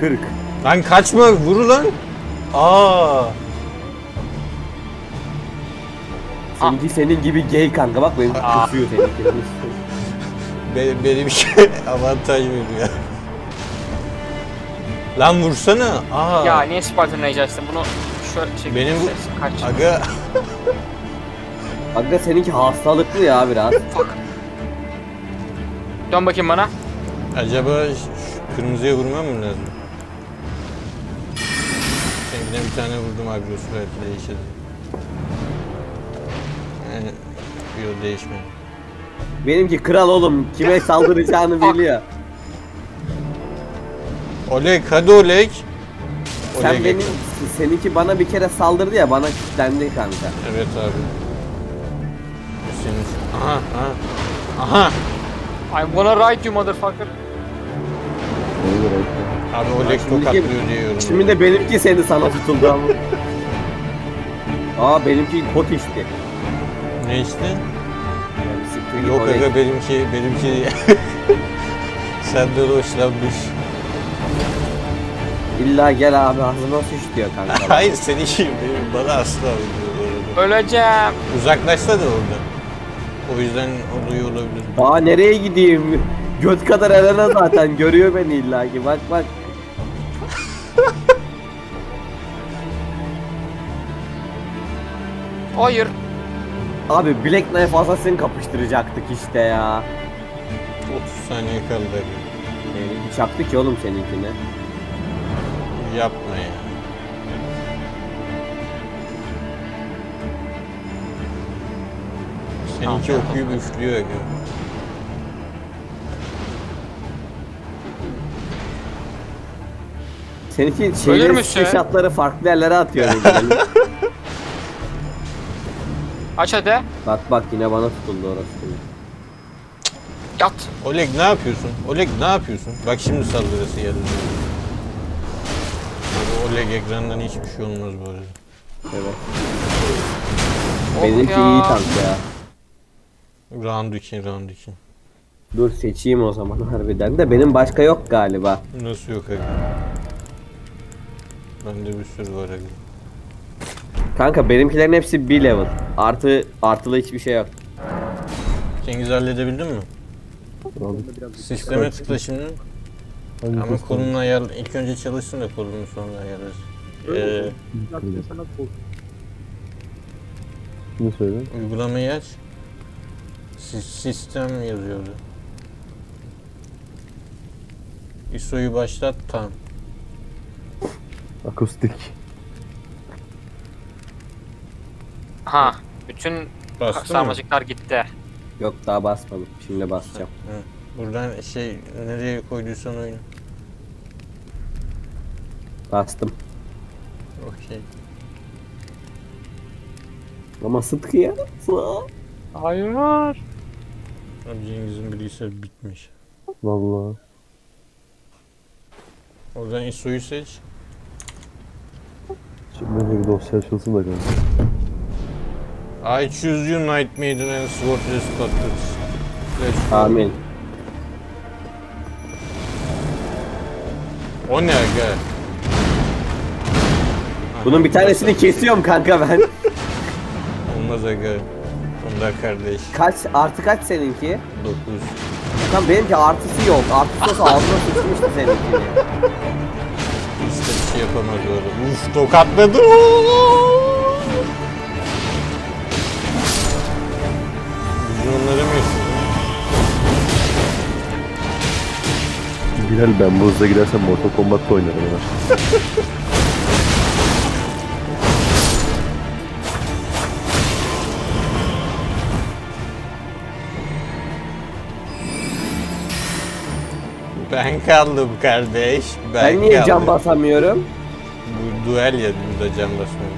40. Lan kaçma vur lan. Aa. Seninki senin gibi gay kanka bak benim Aa. kusuyor seninki. Benim, benim şey avantaj veriyor. Lan vursana. Aa. Ya niye Spartan'ı açtın? Bunu şöyle şey Benim bu- kaç. Aga. Kanka seninki hastalıklı ya biraz. Fuck. Dön bakayım bana. Acaba şu kırmızıya vurmam mı lazım? Seninkine bir tane vurdum agrosu belki değişir. Yani yok değişmedi. Benimki kral oğlum kime saldıracağını biliyor. Oleg hadi Oleg. Sen Oleg benim ekran. seninki bana bir kere saldırdı ya bana kilitlendi kanka. Evet abi. Senin... Aha aha. Aha. I'm gonna ride you motherfucker. Abi Oleg Şimdiki- tokatlıyor diyorum. Şimdi de benimki seni sana tutuldu ama. Aa benimki pot içti. Ne işte? Yani Yok aga benimki benimki senden hoşlanmış. İlla gel abi ağzıma sıç diyor kanka. Hayır seni kim benim bana asla. Öleceğim. Uzaklaşsa da orada. O yüzden oluyor olabilir. Aa nereye gideyim? Göt kadar Elena zaten görüyor beni illa ki bak bak. Hayır. Abi Black Knife Assassin kapıştıracaktık işte ya. 30 saniye kaldı. Yani çaktı ki oğlum seninkine. Yapma ya. Seninki Tamam. okuyup üflüyor aga. Seninki şeyleri screenshotları farklı yerlere atıyor. Aç hadi. bak bak yine bana tutuldu orası. Yat. Oleg ne yapıyorsun? Oleg ne yapıyorsun? Bak şimdi saldırısı geldi. Oleg ekrandan hiçbir şey olmaz bu arada. Evet. Oh Benimki ya. iyi tank ya. Round 2, round 2. Dur seçeyim o zaman harbiden de benim başka yok galiba. Nasıl yok aga? Bende bir sürü var aga. Kanka benimkilerin hepsi bir level. Artı artılı hiçbir şey yok. Cengiz halledebildin mi? Sisteme tıkla şimdi. Ama kolunu ayar ilk önce çalışsın da kolunu sonra ayarlarız. Ee, Ne söyle? uygulamayı aç. Si- sistem yazıyordu. ISO'yu başlat tam. Akustik. Ha. Bütün Bastın sarmacıklar gitti. Yok daha basmadım. Şimdi basacağım. Hı. Buradan şey nereye koyduysan oyunu. Bastım. Okey. Ama Sıtkı ya. Hayır. Abi Cengiz'in bilgisayarı bitmiş. Vallahi. Oradan ISO'yu seç. Şimdi önce bir dosya açılsın da kanka. I choose you Night Maiden and Swordless go. Amin. O ne aga? Bunun bir tanesini kesiyorum kanka ben. Olmaz aga. Onda kardeş. Kaç artı kaç seninki? 9. Tam benimki artısı yok. Artısı olsa ağzına sıçmıştı seninkini. İşte bir şey yapamaz öyle. Uf tokatladı. Vizyonları mı? Bilal ben bu hızla gidersem Mortal Kombat'ta oynarım Ben kaldım kardeş. Ben, Ben niye kaldım. cam basamıyorum? Bu duel ya burada cam basmıyor.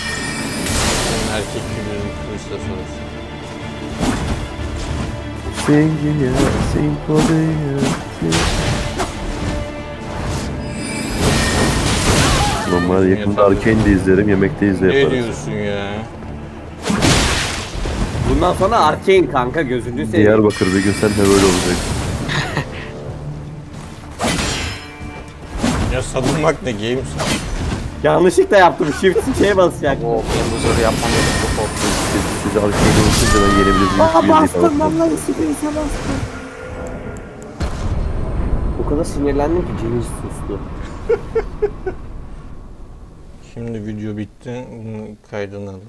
Senin erkek külünün kılıçla sonrası. Sing ya, sing for the year, sing. Normal yakında Arkane de izlerim, yemekte izle Ne yaparız. diyorsun ya? Bundan sonra Arkane kanka gözünü seveyim. Diyarbakır bir gün sen de böyle olacak. Ya savunmak ne games? Yanlışlıkla yaptım. Shift şeye basacak. Oo benim bu zoru yapmam gerekiyor. Çok korktum. Siz, siz arkayı unutunca ben yenebiliriz. Aa bastım vallahi Space'e bastım. O kadar sinirlendim ki Cengiz sustu. Şimdi video bitti. Bunun kaydını alalım.